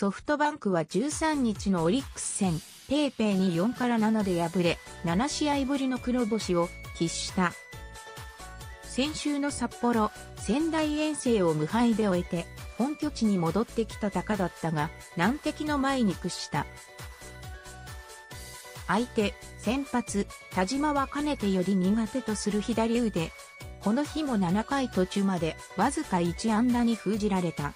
ソフトバンクは13日のオリックス戦、ペーペーに4から7で敗れ、7試合ぶりの黒星を喫した。先週の札幌、仙台遠征を無敗で終えて、本拠地に戻ってきた高だったが、難敵の前に屈した。相手、先発、田島はかねてより苦手とする左腕。この日も7回途中までわずか1安打に封じられた。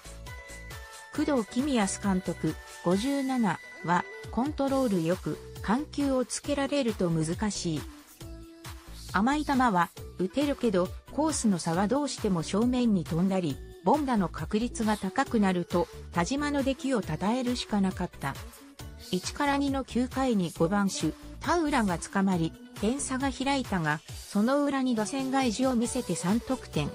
工藤公康監督57はコントロールよく緩急をつけられると難しい。甘い球は打てるけどコースの差はどうしても正面に飛んだり、ボンダの確率が高くなると田島の出来を称えるしかなかった。1から2の9回に5番手、田浦が捕まり、点差が開いたが、その裏に打線外事を見せて3得点。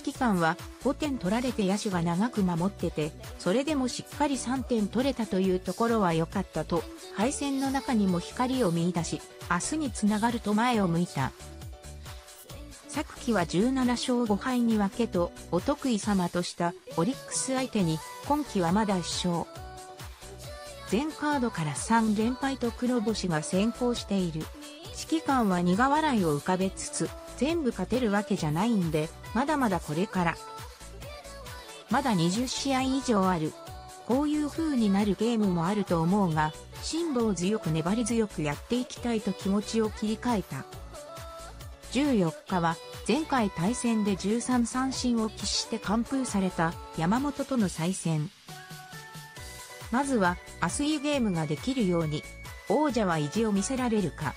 指揮官は5点取られて野手が長く守ってて、それでもしっかり3点取れたというところは良かったと、敗戦の中にも光を見出し、明日につながると前を向いた。昨季は17勝5敗に分けとお得意様としたオリックス相手に今季はまだ1勝。全カードから3連敗と黒星が先行している。指揮官は苦笑いを浮かべつつ、全部勝てるわけじゃないんで、まだまだこれから。まだ20試合以上ある。こういう風になるゲームもあると思うが、辛抱強く粘り強くやっていきたいと気持ちを切り替えた。14日は前回対戦で13三振を喫して完封された山本との再戦。まずは明日いいゲームができるように、王者は意地を見せられるか。